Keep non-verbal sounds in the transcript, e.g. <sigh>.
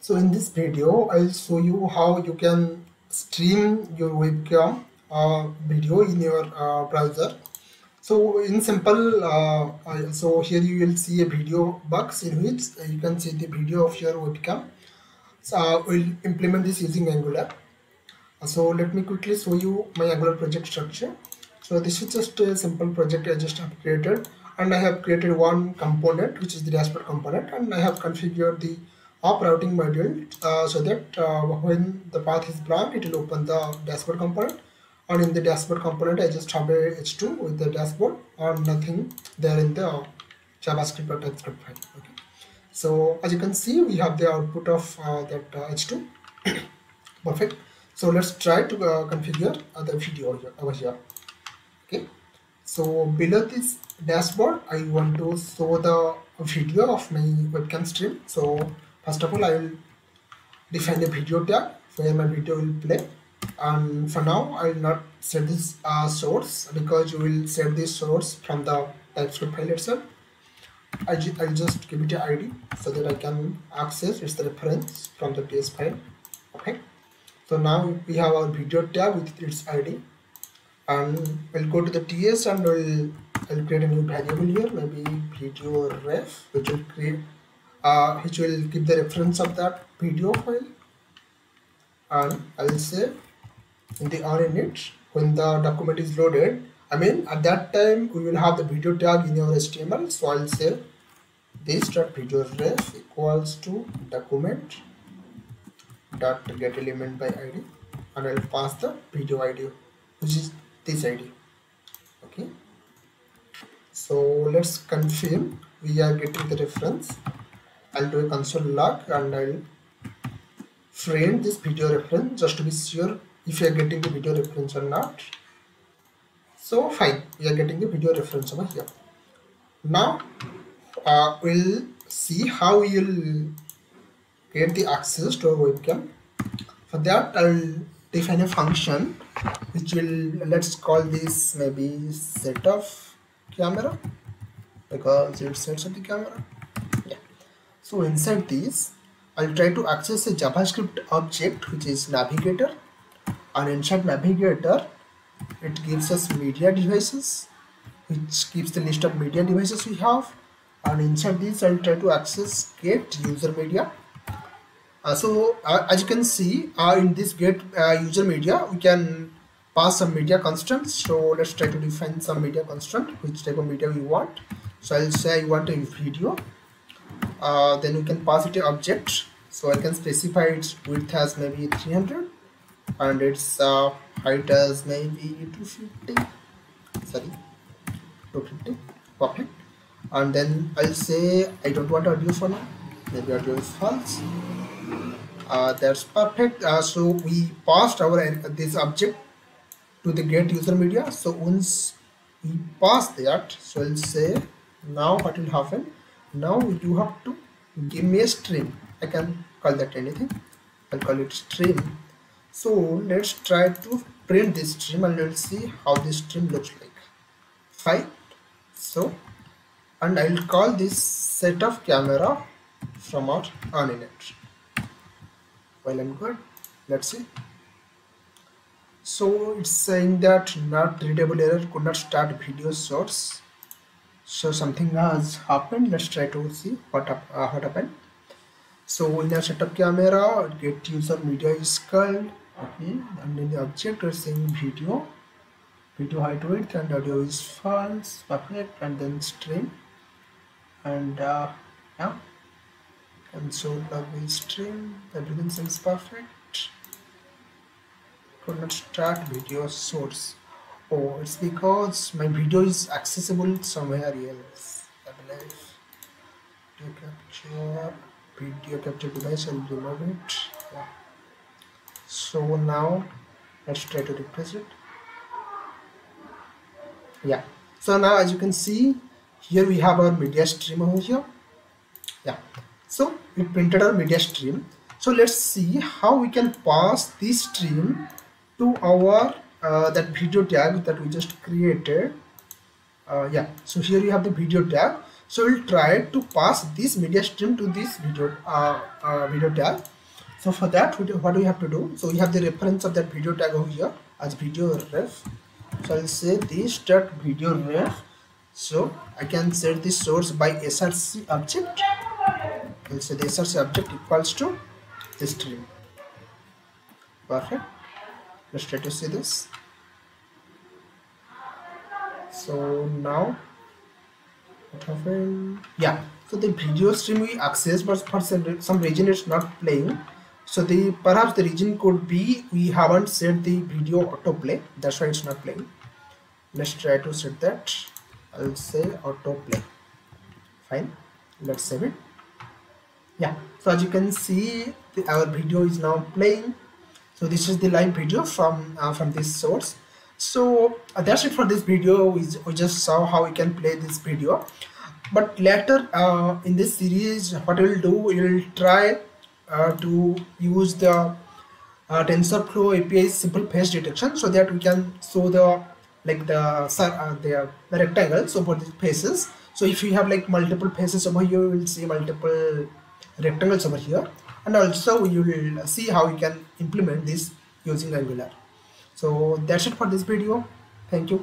So in this video, I'll show you how you can stream your webcam uh, video in your uh, browser. So in simple, uh, so here you will see a video box in which you can see the video of your webcam. So uh, we'll implement this using Angular. So let me quickly show you my Angular project structure. So this is just a simple project I just have created and I have created one component which is the dashboard component and I have configured the app routing module uh, so that uh, when the path is blank it will open the dashboard component and in the dashboard component I just have a h2 with the dashboard or nothing there in the JavaScript or TypeScript file. Okay. So as you can see we have the output of uh, that uh, h2 <coughs> perfect so let's try to uh, configure uh, the video over here okay so below this dashboard i want to show the video of my webcam stream so first of all i will define a video tag where my video will play and for now i will not set this uh, source because you will set this source from the typescript file itself I ju- I'll just give it a ID so that I can access its reference from the TS file. Okay. So now we have our video tab with its ID, and we'll go to the TS and we'll I'll create a new variable here, maybe video ref, which will create, uh, which will give the reference of that video file, and I'll say in the on init when the document is loaded. I mean, at that time we will have the video tag in your HTML. So I'll say this dot video ref equals to document dot get element by id and I'll pass the video id which is this id okay so let's confirm we are getting the reference I'll do a console log and I'll frame this video reference just to be sure if you are getting the video reference or not so fine we are getting the video reference over here now uh, we'll see how you'll get the access to our webcam. For that, I'll define a function which will let's call this maybe setup camera because it sets up the camera. So inside this, I'll try to access a JavaScript object which is navigator, and inside navigator, it gives us media devices which gives the list of media devices we have. And inside this I'll try to access get user media. Uh, so uh, as you can see uh, in this get uh, user media we can pass some media constraints so let's try to define some media constraint which type of media we want. So I'll say I want a video uh, then we can pass it a object. So I can specify its width as maybe 300 and its uh, height as maybe 250 sorry 250 perfect. And then I'll say I don't want audio for now. Maybe audio is false. Uh, that's perfect. Uh, so we passed our uh, this object to the get user media. So once we pass that so I'll say now what will happen now you have to give me a stream I can call that anything. I'll call it stream so let's try to print this stream and let's see how this stream looks like. Fine. So and I'll call this setup camera from our on init while I'm good. Let's see. So it's saying that not readable error could not start video source so something has happened. Let's try to see what hap- uh, what happened. So in our setup camera get user media is called. Okay. And in the object we're saying video. Video height width and audio is false. Perfect. And then stream. And uh, yeah. Console log will stream. Everything seems perfect. Could not start video source oh it's because my video is accessible somewhere else. I believe. Video capture video capture device I'll remove it. Yeah. so now let's try to replace it. Yeah. So now as you can see here we have our media stream over here. Yeah. So we printed our media stream. So let's see how we can pass this stream to our uh, that video tag that we just created. Uh, yeah so here you have the video tag. So we'll try to pass this media stream to this video uh, uh, video tag. So for that what do we have to do? So we have the reference of that video tag over here as video ref. So i'll say this dot video ref. So i can set this source by src object. I'll say the src object equals to the stream. Perfect let's try to see this. So now what happened yeah so the video stream we access but for some reason it's not playing. So the perhaps the reason could be we haven't set the video autoplay. That's why it's not playing. Let's try to set that. I'll say autoplay. Fine. Let's save it. Yeah so as you can see the, our video is now playing so this is the live video from uh, from this source. So uh, that's it for this video. We, we just saw how we can play this video. But later uh, in this series what we'll do we'll try uh, to use the uh, TensorFlow API simple face detection so that we can show the like the uh, the, the rectangle. So for the faces so if you have like multiple faces over here you will see multiple rectangles over here and also you will uh, see how you can implement this using Angular. So that's it for this video. Thank you